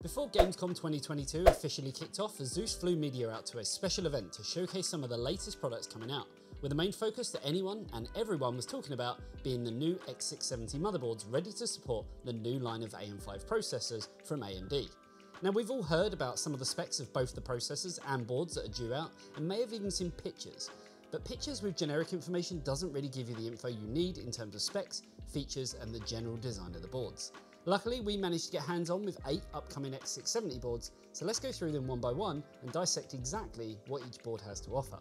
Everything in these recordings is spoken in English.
Before Gamescom 2022 officially kicked off, Asus flew media out to a special event to showcase some of the latest products coming out, with the main focus that anyone and everyone was talking about being the new X670 motherboards ready to support the new line of AM5 processors from AMD. Now we've all heard about some of the specs of both the processors and boards that are due out and may have even seen pictures, but pictures with generic information doesn't really give you the info you need in terms of specs, features and the general design of the boards. Luckily, we managed to get hands on with eight upcoming X670 boards, so let's go through them one by one and dissect exactly what each board has to offer.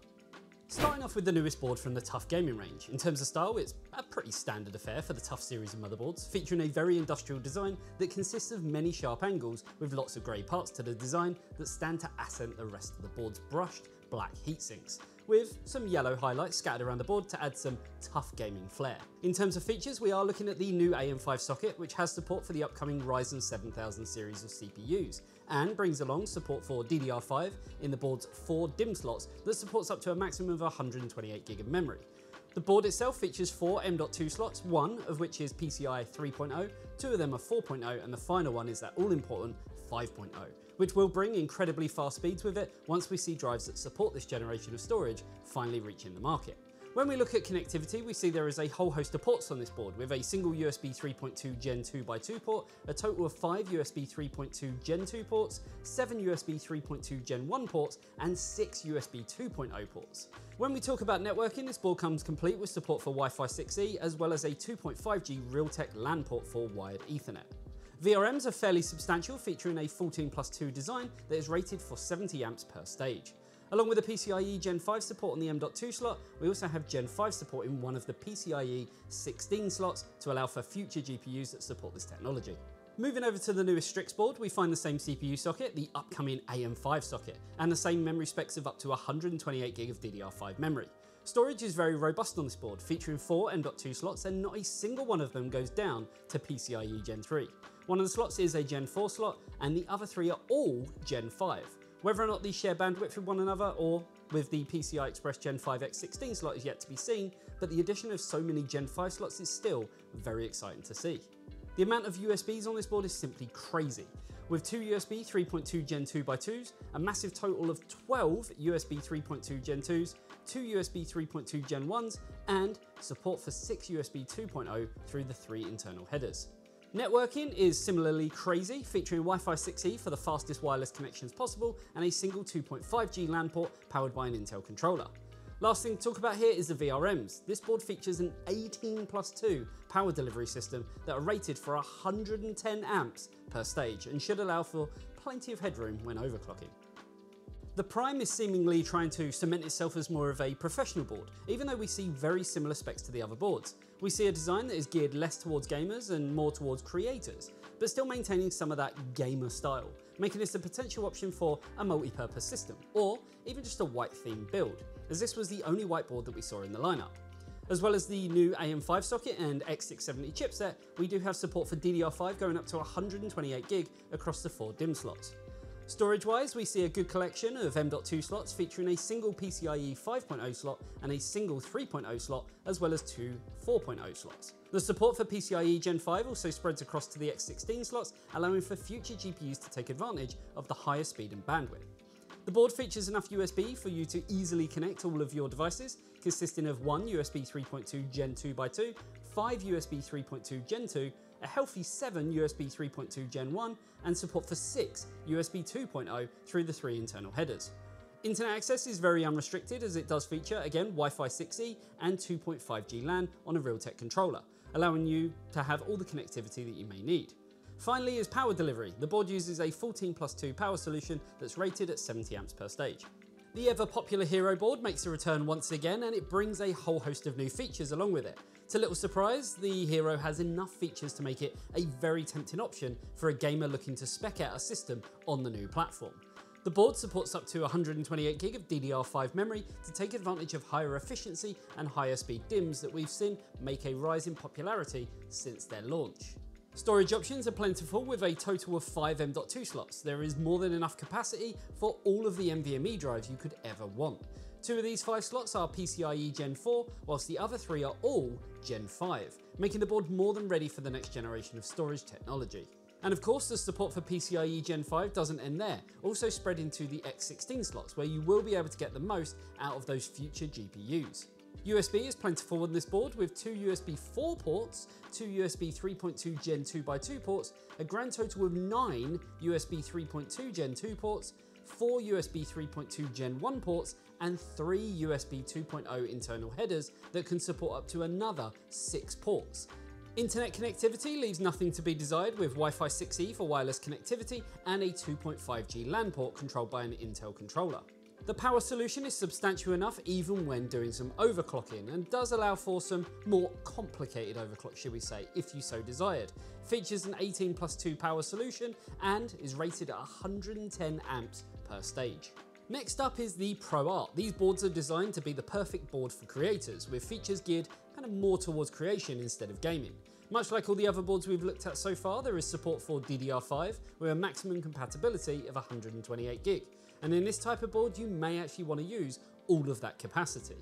Starting off with the newest board from the Tough gaming range. In terms of style, it's a pretty standard affair for the Tough series of motherboards, featuring a very industrial design that consists of many sharp angles with lots of grey parts to the design that stand to accent the rest of the board's brushed black heatsinks with some yellow highlights scattered around the board to add some tough gaming flair. In terms of features, we are looking at the new AM5 socket, which has support for the upcoming Ryzen 7000 series of CPUs, and brings along support for DDR5 in the board's four DIMM slots that supports up to a maximum of 128GB of memory. The board itself features four M.2 slots, one of which is PCI 3.0, two of them are 4.0, and the final one is that all important 5.0, which will bring incredibly fast speeds with it once we see drives that support this generation of storage finally reaching the market. When we look at connectivity, we see there is a whole host of ports on this board, with a single USB 3.2 Gen 2x2 port, a total of 5 USB 3.2 Gen 2 ports, 7 USB 3.2 Gen 1 ports, and 6 USB 2.0 ports. When we talk about networking, this board comes complete with support for Wi-Fi 6E, as well as a 2.5G Realtek LAN port for wired Ethernet. VRMs are fairly substantial, featuring a 14 plus 2 design that is rated for 70 amps per stage. Along with the PCIe Gen 5 support on the M.2 slot, we also have Gen 5 support in one of the PCIe 16 slots to allow for future GPUs that support this technology. Moving over to the newest Strix board, we find the same CPU socket, the upcoming AM5 socket, and the same memory specs of up to 128GB of DDR5 memory. Storage is very robust on this board, featuring four M.2 slots and not a single one of them goes down to PCIe Gen 3. One of the slots is a Gen 4 slot, and the other three are all Gen 5. Whether or not these share bandwidth with one another or with the PCI Express Gen 5 X16 slot is yet to be seen, but the addition of so many Gen 5 slots is still very exciting to see. The amount of USBs on this board is simply crazy. With two USB 3.2 Gen 2x2s, a massive total of 12 USB 3.2 Gen 2s, two USB 3.2 Gen 1s, and support for six USB 2.0 through the three internal headers. Networking is similarly crazy, featuring Wi-Fi 6E for the fastest wireless connections possible and a single 2.5G LAN port powered by an Intel controller. Last thing to talk about here is the VRMs. This board features an 18 plus 2 power delivery system that are rated for 110 amps per stage and should allow for plenty of headroom when overclocking. The Prime is seemingly trying to cement itself as more of a professional board, even though we see very similar specs to the other boards. We see a design that is geared less towards gamers and more towards creators, but still maintaining some of that gamer style, making this a potential option for a multi-purpose system, or even just a white theme build, as this was the only whiteboard that we saw in the lineup. As well as the new AM5 socket and X670 chipset, we do have support for DDR5 going up to 128GB across the four DIMM slots. Storage wise, we see a good collection of M.2 slots featuring a single PCIe 5.0 slot and a single 3.0 slot, as well as two 4.0 slots. The support for PCIe Gen 5 also spreads across to the X16 slots, allowing for future GPUs to take advantage of the higher speed and bandwidth. The board features enough USB for you to easily connect all of your devices, consisting of one USB 3.2 Gen 2x2, five USB 3.2 Gen 2, a healthy 7 USB 3.2 Gen 1, and support for 6 USB 2.0 through the three internal headers. Internet access is very unrestricted as it does feature, again, Wi-Fi 6E and 2.5G LAN on a Realtek controller, allowing you to have all the connectivity that you may need. Finally is power delivery. The board uses a 14 plus 2 power solution that's rated at 70 amps per stage. The ever popular Hero board makes a return once again and it brings a whole host of new features along with it. To little surprise, the Hero has enough features to make it a very tempting option for a gamer looking to spec out a system on the new platform. The board supports up to 128GB of DDR5 memory to take advantage of higher efficiency and higher speed DIMMs that we've seen make a rise in popularity since their launch. Storage options are plentiful with a total of 5 M.2 slots. There is more than enough capacity for all of the NVMe drives you could ever want. Two of these five slots are PCIe Gen 4, whilst the other three are all Gen 5, making the board more than ready for the next generation of storage technology. And of course, the support for PCIe Gen 5 doesn't end there, also spread into the X16 slots, where you will be able to get the most out of those future GPUs. USB is plentiful on this board with two USB 4 ports, two USB 3.2 Gen 2x2 ports, a grand total of 9 USB 3.2 Gen 2 ports, 4 USB 3.2 Gen 1 ports, and 3 USB 2.0 internal headers that can support up to another 6 ports. Internet connectivity leaves nothing to be desired with Wi-Fi 6E for wireless connectivity and a 2.5G LAN port controlled by an Intel controller. The power solution is substantial enough even when doing some overclocking and does allow for some more complicated overclock, should we say, if you so desired. Features an 18 plus 2 power solution and is rated at 110 amps per stage. Next up is the ProArt. These boards are designed to be the perfect board for creators, with features geared kind of more towards creation instead of gaming. Much like all the other boards we've looked at so far, there is support for DDR5 with a maximum compatibility of 128 gig. And in this type of board, you may actually want to use all of that capacity.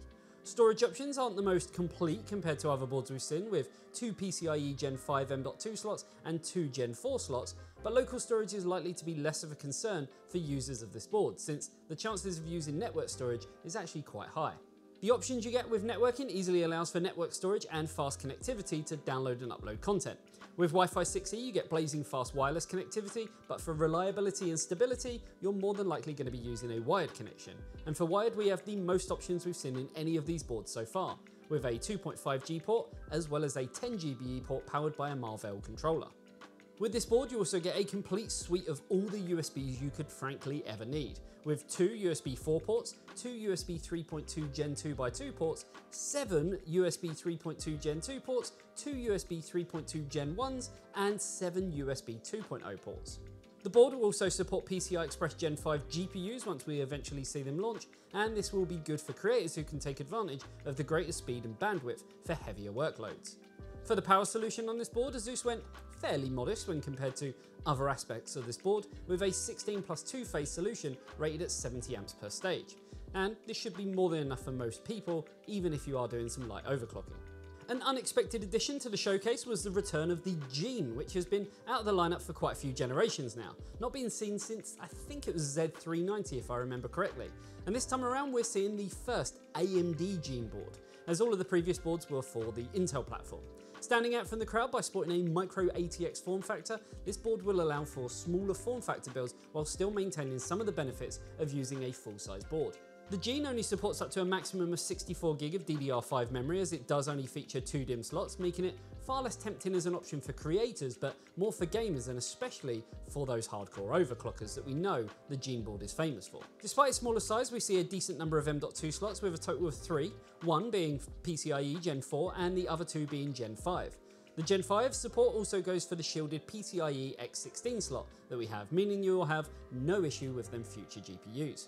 Storage options aren't the most complete compared to other boards we've seen with two PCIe Gen 5 M.2 slots and two Gen 4 slots, but local storage is likely to be less of a concern for users of this board since the chances of using network storage is actually quite high. The options you get with networking easily allows for network storage and fast connectivity to download and upload content. With Wi-Fi 6E you get blazing fast wireless connectivity, but for reliability and stability you're more than likely going to be using a wired connection. And for wired we have the most options we've seen in any of these boards so far, with a 2.5G port as well as a 10GBE port powered by a Marvell controller. With this board, you also get a complete suite of all the USBs you could frankly ever need, with two USB 4 ports, two USB 3.2 Gen 2 x 2 ports, seven USB 3.2 Gen 2 ports, two USB 3.2 Gen 1s, and seven USB 2.0 ports. The board will also support PCI Express Gen 5 GPUs once we eventually see them launch, and this will be good for creators who can take advantage of the greater speed and bandwidth for heavier workloads. For the power solution on this board, Asus went fairly modest when compared to other aspects of this board, with a 16 plus 2 phase solution rated at 70 amps per stage. And this should be more than enough for most people, even if you are doing some light overclocking. An unexpected addition to the showcase was the return of the Gene, which has been out of the lineup for quite a few generations now, not being seen since I think it was Z390 if I remember correctly. And this time around we're seeing the first AMD Gene board, as all of the previous boards were for the Intel platform. Standing out from the crowd by sporting a micro ATX form factor, this board will allow for smaller form factor builds while still maintaining some of the benefits of using a full-size board. The Gene only supports up to a maximum of 64GB of DDR5 memory as it does only feature two DIMM slots, making it far less tempting as an option for creators, but more for gamers and especially for those hardcore overclockers that we know the Gene board is famous for. Despite its smaller size, we see a decent number of M.2 slots with a total of three, one being PCIe Gen 4 and the other two being Gen 5. The Gen 5 support also goes for the shielded PCIe X16 slot that we have, meaning you will have no issue with them future GPUs.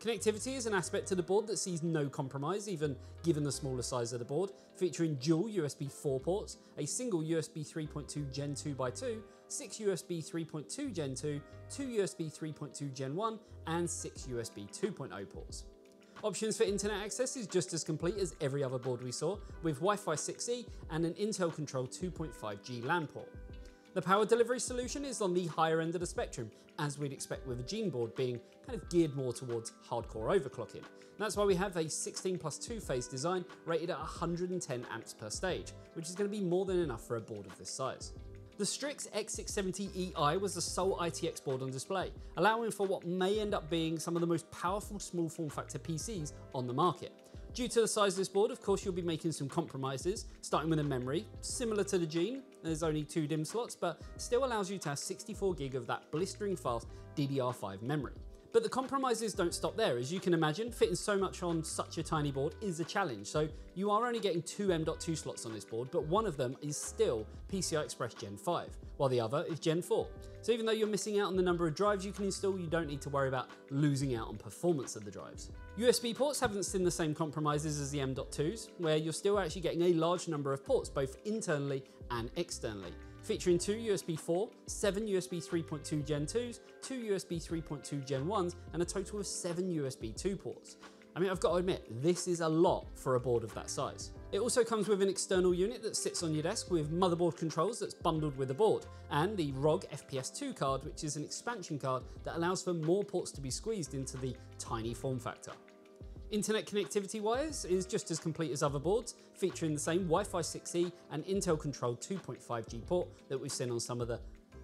Connectivity is an aspect to the board that sees no compromise, even given the smaller size of the board, featuring dual USB 4 ports, a single USB 3.2 Gen 2x2, 6 USB 3.2 Gen 2, 2 USB 3.2 Gen 1, and 6 USB 2.0 ports. Options for internet access is just as complete as every other board we saw, with Wi-Fi 6E and an Intel Control 2.5G LAN port. The power delivery solution is on the higher end of the spectrum, as we'd expect with a Gene board being kind of geared more towards hardcore overclocking. that's why we have a 16 plus 2 phase design rated at 110 amps per stage, which is going to be more than enough for a board of this size. The Strix X670EI was the sole ITX board on display, allowing for what may end up being some of the most powerful small form factor PCs on the market. Due to the size of this board, of course, you'll be making some compromises, starting with a memory, similar to the Gene, there's only two DIMM slots, but still allows you to have 64 gig of that blistering fast DDR5 memory. But the compromises don't stop there. As you can imagine, fitting so much on such a tiny board is a challenge. So you are only getting two M.2 slots on this board, but one of them is still PCI Express Gen 5, while the other is Gen 4. So even though you're missing out on the number of drives you can install, you don't need to worry about losing out on performance of the drives. USB ports haven't seen the same compromises as the M.2s, where you're still actually getting a large number of ports, both internally and externally featuring two USB 4, seven USB 3.2 Gen 2s, two USB 3.2 Gen 1s, and a total of seven USB 2 ports. I mean, I've got to admit, this is a lot for a board of that size. It also comes with an external unit that sits on your desk with motherboard controls that's bundled with the board, and the ROG FPS2 card, which is an expansion card that allows for more ports to be squeezed into the tiny form factor. Internet connectivity wise is just as complete as other boards, featuring the same Wi-Fi 6E and Intel controlled 2.5G port that we've seen on some of the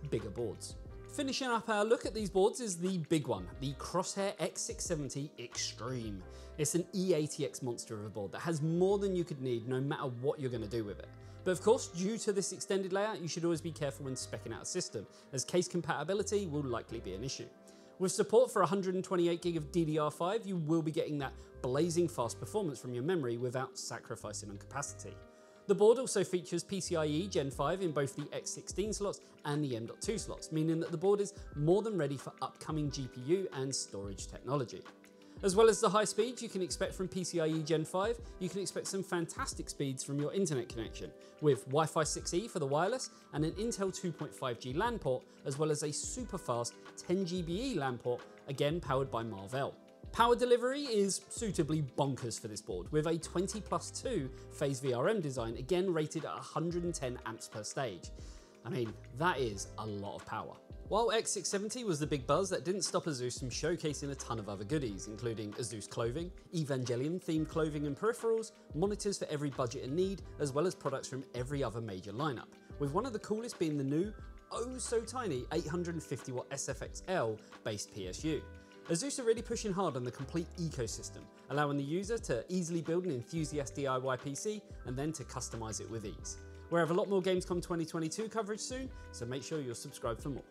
bigger boards. Finishing up our look at these boards is the big one, the Crosshair X670 Extreme. It's an E-ATX monster of a board that has more than you could need no matter what you're going to do with it. But of course, due to this extended layout, you should always be careful when specing out a system, as case compatibility will likely be an issue. With support for 128GB of DDR5, you will be getting that blazing fast performance from your memory without sacrificing on capacity. The board also features PCIe Gen 5 in both the X16 slots and the M.2 slots, meaning that the board is more than ready for upcoming GPU and storage technology. As well as the high speeds you can expect from PCIe Gen 5, you can expect some fantastic speeds from your internet connection, with Wi-Fi 6E for the wireless and an Intel 2.5G LAN port, as well as a super fast 10GBE LAN port, again powered by Marvell. Power delivery is suitably bonkers for this board, with a 20 plus 2 phase VRM design, again rated at 110 amps per stage. I mean, that is a lot of power. While X670 was the big buzz, that didn't stop Asus from showcasing a ton of other goodies, including Asus clothing, Evangelion themed clothing and peripherals, monitors for every budget and need, as well as products from every other major lineup, with one of the coolest being the new, oh so tiny 850 watt SFXL based PSU. Asus are really pushing hard on the complete ecosystem, allowing the user to easily build an enthusiast DIY PC and then to customize it with ease. We have a lot more Gamescom 2022 coverage soon, so make sure you're subscribed for more.